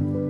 Ciao.